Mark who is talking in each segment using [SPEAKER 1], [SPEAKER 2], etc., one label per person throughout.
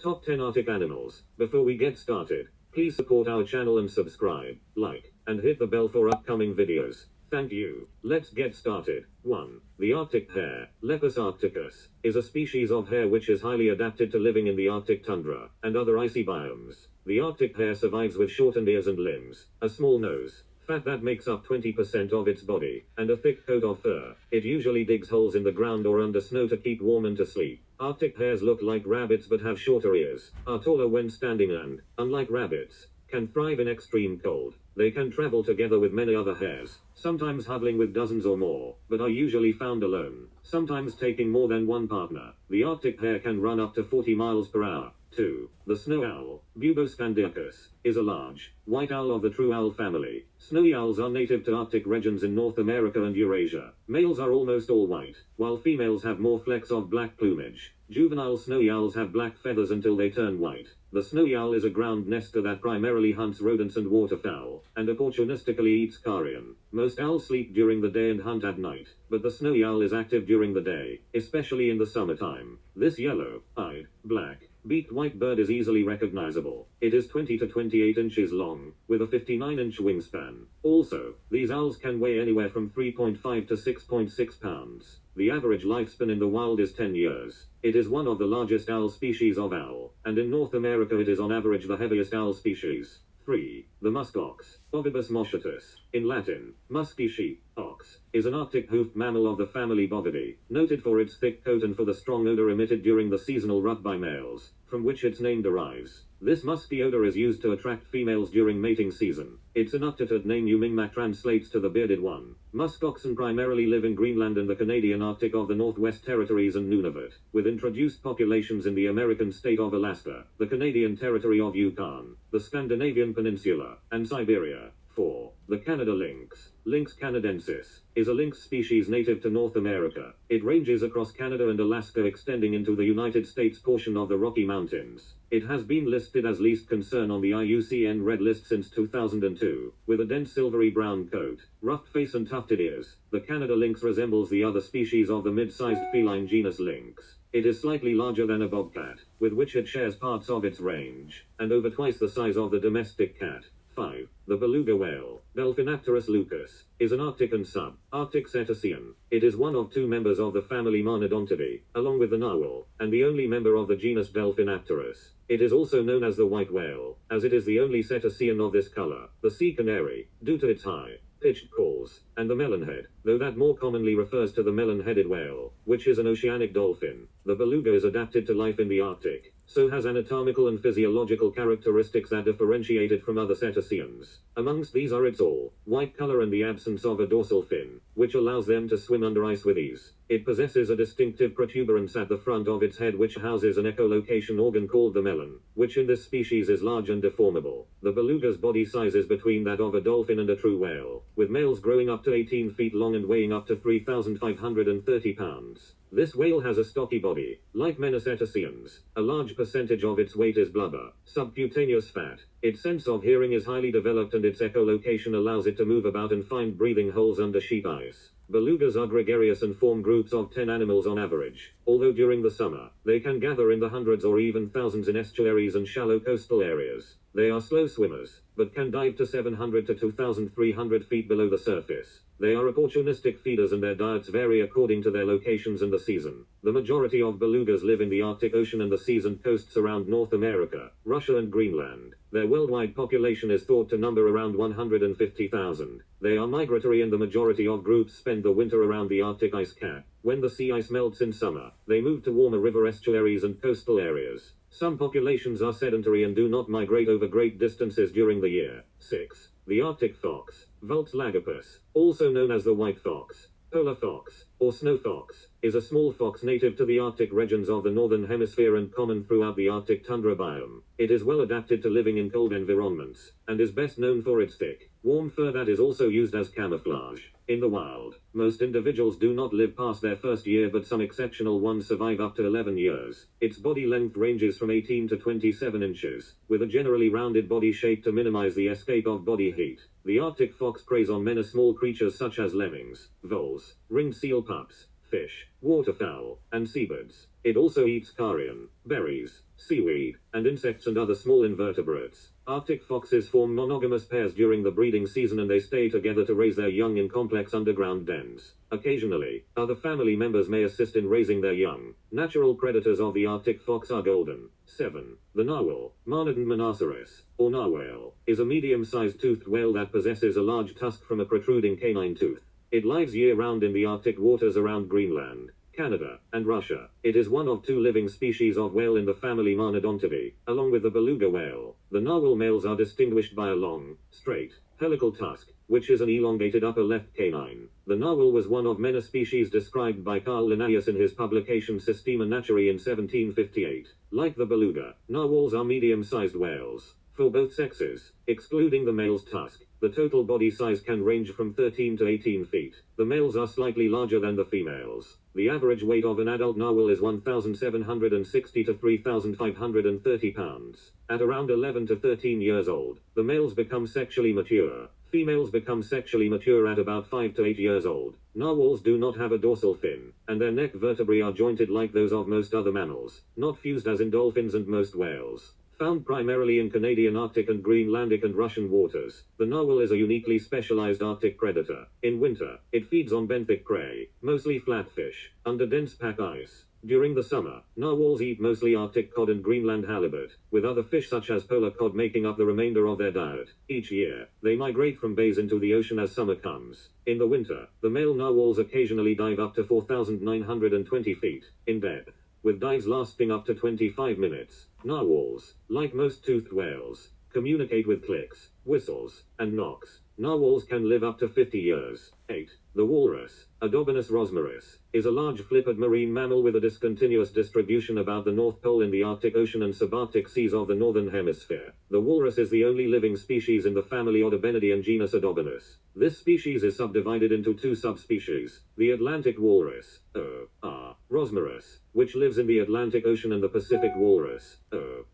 [SPEAKER 1] Top 10 Arctic Animals. Before we get started, please support our channel and subscribe, like, and hit the bell for upcoming videos. Thank you. Let's get started. 1. The Arctic hare, Lepus arcticus, is a species of hare which is highly adapted to living in the Arctic tundra and other icy biomes. The Arctic hare survives with shortened ears and limbs, a small nose, fat that makes up 20% of its body, and a thick coat of fur. It usually digs holes in the ground or under snow to keep warm and to sleep. Arctic hares look like rabbits but have shorter ears, are taller when standing and, unlike rabbits, can thrive in extreme cold. They can travel together with many other hares, sometimes huddling with dozens or more, but are usually found alone, sometimes taking more than one partner. The Arctic hare can run up to 40 miles per hour. 2. The snow owl, Bubo scandiacus, is a large, white owl of the true owl family. Snowy owls are native to Arctic regions in North America and Eurasia. Males are almost all white, while females have more flecks of black plumage. Juvenile snowy owls have black feathers until they turn white. The snowy owl is a ground nester that primarily hunts rodents and waterfowl, and opportunistically eats carrion. Most owls sleep during the day and hunt at night, but the snowy owl is active during the day, especially in the summertime. This yellow-eyed, black, Beaked white bird is easily recognizable. It is 20 to 28 inches long, with a 59 inch wingspan. Also, these owls can weigh anywhere from 3.5 to 6.6 pounds. The average lifespan in the wild is 10 years. It is one of the largest owl species of owl, and in North America it is on average the heaviest owl species. 3. The musk ox, Ovibos moschatus, in Latin, musky sheep, ox, is an Arctic hoofed mammal of the family Bovidae, noted for its thick coat and for the strong odor emitted during the seasonal rut by males, from which its name derives. This musky odor is used to attract females during mating season. Its Inuktitut name Umingmak translates to the bearded one. Musk oxen primarily live in Greenland and the Canadian Arctic of the Northwest Territories and Nunavut, with introduced populations in the American state of Alaska, the Canadian territory of Yukon, the Scandinavian peninsula, and Siberia. 4. The Canada lynx, Lynx canadensis, is a lynx species native to North America. It ranges across Canada and Alaska extending into the United States portion of the Rocky Mountains. It has been listed as least concern on the IUCN Red List since 2002, with a dense silvery brown coat, rough face and tufted ears. The Canada lynx resembles the other species of the mid-sized feline genus Lynx. It is slightly larger than a bobcat, with which it shares parts of its range, and over twice the size of the domestic cat. 5. The beluga whale, Delphinapterus leucas, is an Arctic and sub-Arctic cetacean. It is one of two members of the family Monodontidae, along with the narwhal, and the only member of the genus Delphinapterus. It is also known as the white whale, as it is the only cetacean of this color. The sea canary, due to its high, pitched calls, and the melonhead, though that more commonly refers to the melon-headed whale, which is an oceanic dolphin. The beluga is adapted to life in the Arctic, so has anatomical and physiological characteristics that differentiate it from other cetaceans. Amongst these are its all white color and the absence of a dorsal fin, which allows them to swim under ice with ease. It possesses a distinctive protuberance at the front of its head which houses an echolocation organ called the melon, which in this species is large and deformable. The beluga's body size is between that of a dolphin and a true whale, with males growing up to 18 feet long and weighing up to 3,530 pounds. This whale has a stocky body. Like many cetaceans, a large percentage of its weight is blubber, subcutaneous fat. Its sense of hearing is highly developed and its echolocation allows it to move about and find breathing holes under sheet ice. Belugas are gregarious and form groups of 10 animals on average, although during the summer, they can gather in the hundreds or even thousands in estuaries and shallow coastal areas. They are slow swimmers, but can dive to 700 to 2,300 feet below the surface. They are opportunistic feeders and their diets vary according to their locations and the season. The majority of belugas live in the Arctic Ocean and the seas and coasts around North America, Russia and Greenland. Their worldwide population is thought to number around 150,000. They are migratory and the majority of groups spend the winter around the Arctic ice cap. When the sea ice melts in summer, they move to warmer river estuaries and coastal areas. Some populations are sedentary and do not migrate over great distances during the year. 6. The Arctic fox, Vulpes lagopus, also known as the white fox, polar fox, or snow fox, is a small fox native to the Arctic regions of the northern hemisphere and common throughout the Arctic tundra biome. It is well adapted to living in cold environments, and is best known for its thick, warm fur that is also used as camouflage. In the wild, most individuals do not live past their first year but some exceptional ones survive up to 11 years. Its body length ranges from 18 to 27 inches, with a generally rounded body shape to minimize the escape of body heat. The Arctic fox preys on many small creatures such as lemmings, voles, ringed seal pups, fish, waterfowl, and seabirds. It also eats carrion, berries, seaweed, and insects and other small invertebrates. Arctic foxes form monogamous pairs during the breeding season and they stay together to raise their young in complex underground dens. Occasionally, other family members may assist in raising their young. Natural predators of the Arctic fox are golden. 7. The narwhal, Monodon monoceros, or narwhal, is a medium-sized toothed whale that possesses a large tusk from a protruding canine tooth. It lives year-round in the Arctic waters around Greenland. Canada, and Russia. It is one of two living species of whale in the family Monodontidae, along with the beluga whale. The narwhal males are distinguished by a long, straight, helical tusk, which is an elongated upper left canine. The narwhal was one of many species described by Carl Linnaeus in his publication Systema Naturae in 1758. Like the beluga, narwhals are medium-sized whales. For both sexes, excluding the male's tusk, the total body size can range from 13 to 18 feet. The males are slightly larger than the females. The average weight of an adult narwhal is 1,760 to 3,530 pounds. At around 11 to 13 years old, the males become sexually mature. Females become sexually mature at about 5 to 8 years old. Narwhals do not have a dorsal fin, and their neck vertebrae are jointed like those of most other mammals, not fused as in dolphins and most whales. Found primarily in Canadian Arctic and Greenlandic and Russian waters, the narwhal is a uniquely specialized Arctic predator. In winter, it feeds on benthic prey, mostly flatfish, under dense pack ice. During the summer, narwhals eat mostly Arctic cod and Greenland halibut, with other fish such as polar cod making up the remainder of their diet. Each year, they migrate from bays into the ocean as summer comes. In the winter, the male narwhals occasionally dive up to 4,920 feet in depth with dives lasting up to 25 minutes. Narwhals, like most toothed whales, communicate with clicks, whistles, and knocks. Narwhals can live up to 50 years. 8. The walrus, Odobenus rosmarus, is a large flippered marine mammal with a discontinuous distribution about the North Pole in the Arctic Ocean and subarctic seas of the Northern Hemisphere. The walrus is the only living species in the family Odobenidae and genus Odobenus. This species is subdivided into two subspecies, the Atlantic walrus, O. R. rosmarus, which lives in the Atlantic Ocean and the Pacific walrus, O.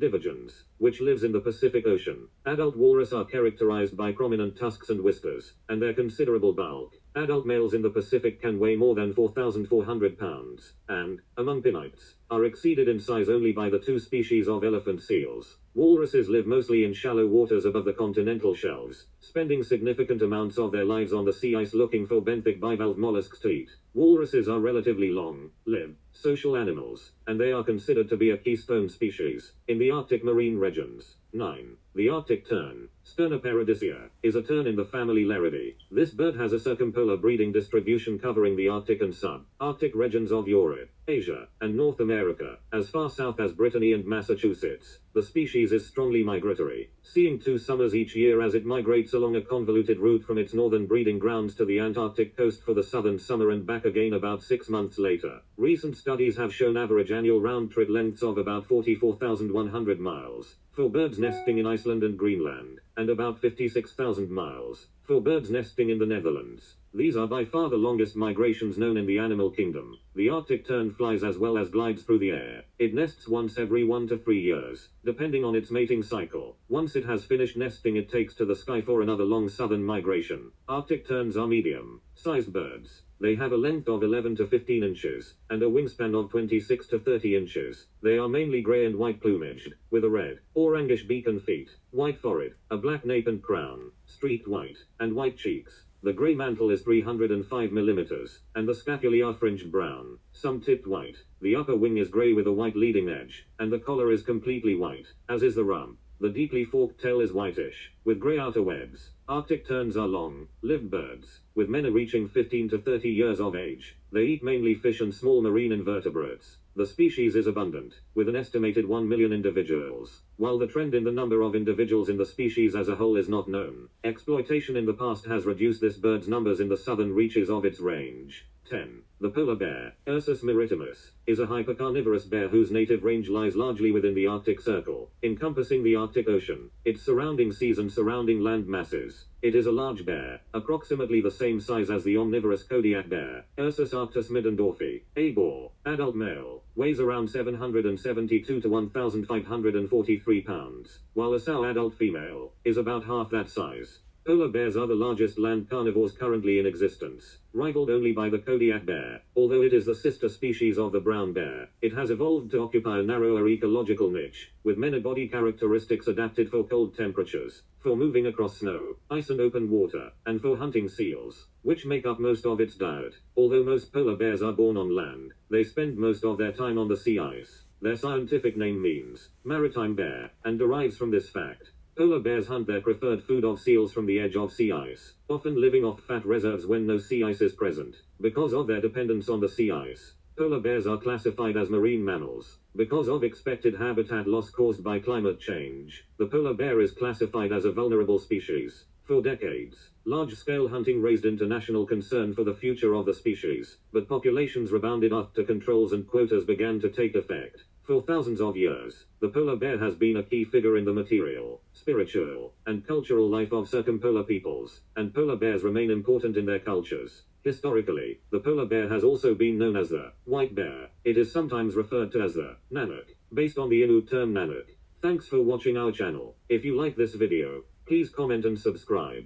[SPEAKER 1] Divergens, which lives in the Pacific Ocean. Adult walrus are characterized by prominent tusks and whiskers, and their considerable bulk. Adult males in the Pacific can weigh more than 4,400 pounds, and, among pinnipeds, are exceeded in size only by the two species of elephant seals. Walruses live mostly in shallow waters above the continental shelves, spending significant amounts of their lives on the sea ice looking for benthic bivalve mollusks to eat. Walruses are relatively long, lived, social animals, and they are considered to be a keystone species in the Arctic marine regions. 9. The Arctic tern, Sterna paradisaea, is a tern in the family Laridae. This bird has a circumpolar breeding distribution covering the Arctic and sub-Arctic regions of Europe, Asia, and North America, as far south as Brittany and Massachusetts. The species is strongly migratory, seeing two summers each year as it migrates along a convoluted route from its northern breeding grounds to the Antarctic coast for the southern summer and back again about six months later. Recent studies have shown average annual round trip lengths of about 44,100 miles for birds nesting in Iceland and Greenland, and about 56,000 miles for birds nesting in the Netherlands. These are by far the longest migrations known in the animal kingdom. The Arctic tern flies as well as glides through the air. It nests once every one to three years, depending on its mating cycle. Once it has finished nesting, it takes to the sky for another long southern migration. Arctic terns are medium sized birds. They have a length of 11 to 15 inches, and a wingspan of 26 to 30 inches. They are mainly grey and white plumaged, with a red, orangish beak and feet, white forehead, a black nape and crown, streaked white, and white cheeks. The grey mantle is 305 millimeters, and the scapulae are fringed brown, some tipped white. The upper wing is grey with a white leading edge, and the collar is completely white, as is the rump. The deeply forked tail is whitish, with grey outer webs. Arctic terns are long, lived birds, with many reaching 15 to 30 years of age. They eat mainly fish and small marine invertebrates. The species is abundant, with an estimated 1 million individuals. While the trend in the number of individuals in the species as a whole is not known, exploitation in the past has reduced this bird's numbers in the southern reaches of its range. 10. The polar bear, Ursus maritimus, is a hypercarnivorous bear whose native range lies largely within the Arctic Circle, encompassing the Arctic Ocean, its surrounding seas and surrounding land masses. It is a large bear, approximately the same size as the omnivorous Kodiak bear, Ursus arctos middendorffi, a boar, adult male, weighs around 772 to 1,543 pounds, while a sow adult female is about half that size. Polar bears are the largest land carnivores currently in existence, rivaled only by the Kodiak bear. Although it is the sister species of the brown bear, it has evolved to occupy a narrower ecological niche, with many body characteristics adapted for cold temperatures, for moving across snow, ice and open water, and for hunting seals, which make up most of its diet. Although most polar bears are born on land, they spend most of their time on the sea ice. Their scientific name means maritime bear, and derives from this fact. Polar bears hunt their preferred food of seals from the edge of sea ice, often living off fat reserves when no sea ice is present. Because of their dependence on the sea ice, polar bears are classified as marine mammals. Because of expected habitat loss caused by climate change, the polar bear is classified as a vulnerable species. For decades, large scale hunting raised international concern for the future of the species, but populations rebounded after controls and quotas began to take effect. For thousands of years, the polar bear has been a key figure in the material, spiritual, and cultural life of circumpolar peoples, and polar bears remain important in their cultures. Historically, the polar bear has also been known as the white bear. It is sometimes referred to as the Nanook, based on the Inuit term Nanook. Thanks for watching our channel. If you like this video, please comment and subscribe.